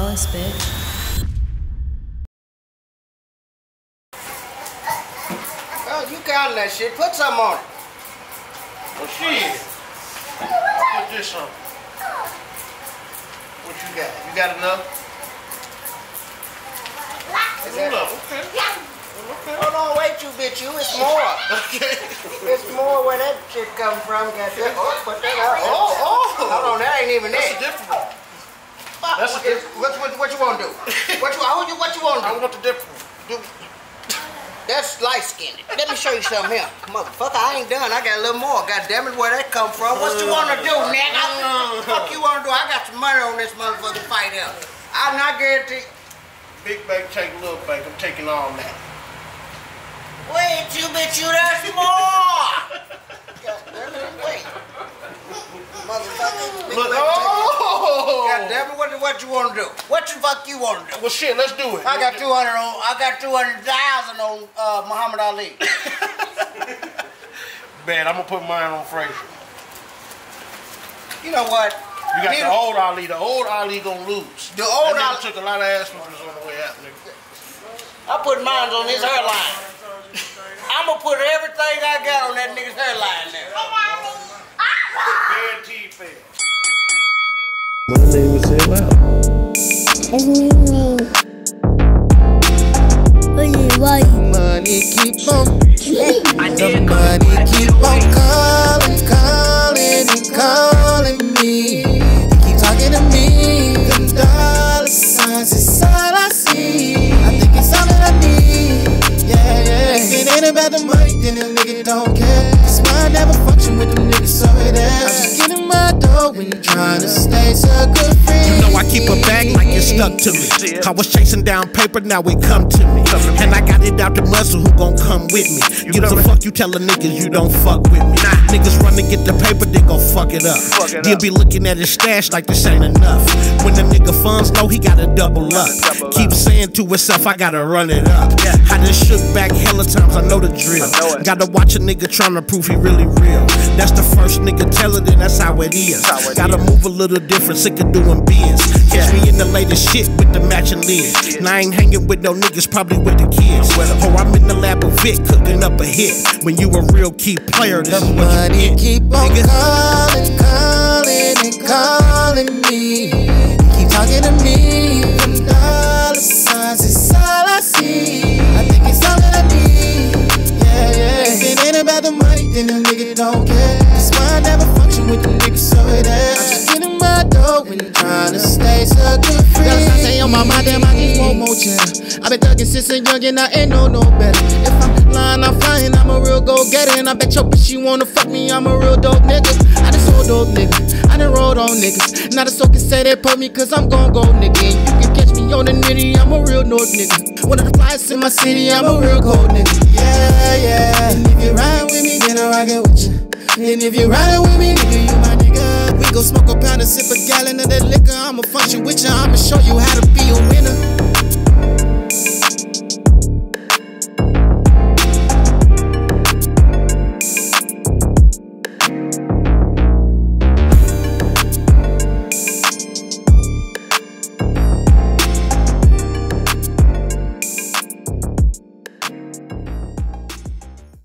Dallas, bitch. Oh, you got that shit. Put some on it. Well, shit. Put this on. What you got? You got enough? Is that- Hold up, okay. Hold on, wait, you bitch. You, it's more. Okay. It's more where that shit come from. Got that. Oh, put that out. Oh, oh. Hold on, that ain't even That's a different one. That's It's- what, what, what you want to do? What you, how you, what you want to do? I want the different one. Do- That's light skinned. Let me show you something here. Motherfucker, I ain't done. I got a little more. God damn it, where that come from? What you want to do, nigga? fuck you want to do? I got some money on this motherfucking fight here. I'm not guaranteed. Big bank, take a little bank. I'm taking all that. Wait, you bitch, you there's more. God damn it, wait. Motherfucker. Look, oh! Damn it, what, what you want to do? What the fuck you want to do? Well, shit, let's do it. I got 200 on, I got 200,000 on uh, Muhammad Ali. Bad, I'm gonna put mine on Frazier. You know what? You got Neither- the old Ali. The old Ali gonna lose. The old Ali- took a lot of ass whoopings on the way out, nigga. I put mine on his hairline. I'm gonna put everything I got on that nigga's hairline there. Guaranteed fail. My name is it loud. Money keep on, the money keep on calling, calling and calling me. They Keep talking to me. Them dollar signs is all I see. I think it's all that I need. Yeah, yeah. If it ain't about the money, then a nigga don't care. That's why I never function with them niggas so and trying to stay so good free. You know I keep a bag like it's stuck to me. I was chasing down paper, now it come to me. And I got it out the muscle, who gon' come with me? Give a fuck you tellin' niggas you don't fuck with me. Niggas run to get the paper, they gon' fuck it up. They'll be looking at his stash like this ain't enough. When the nigga funds low, he gotta double up. Keep saying to himself, I gotta run it up. Yeah. I just shook back hella times, I know the drill. Gotta watch a nigga tryna prove he really real. That's the first nigga tellin' it, that's how it is. Gotta move a little different, sick of doing biz. Catch me in the latest shit with the matching lid. And I ain't hanging with no niggas, probably with the kids. Oh, I'm in the lab with Vic, cooking up a hit. When you a real key player, this is The what money you get. keep on nigga. calling, calling and calling me. Keep talking to me. Them dollar signs is all I see. I think it's all that I need. Yeah, yeah. If it ain't about the money, then a nigga don't care. That's why I never function with them niggas so it is. I'm just getting my dough and trying to stay so good free. Got a say on my mind, damn, I need one more cheddar. I been thugging since a young and I ain't know no better. If I'm lying, I'm flying, I'm a real go getter. And I bet your bitch she wanna fuck me, I'm a real dope nigga. I just sold dope nigga, I done rolled on niggas. Not a soul can say they put me, cause I'm gon' go nigga. And you can catch me on the nitty, I'm a real north nigga. One of the flyest in my city, I'm a real cold nigga. Yeah, yeah. And if you ride with me, then I rock it with you. And if you riding with me, nigga, you my nigga. We gon' smoke a pound and sip a gallon of that liquor. I'ma function with you, I'ma show you how to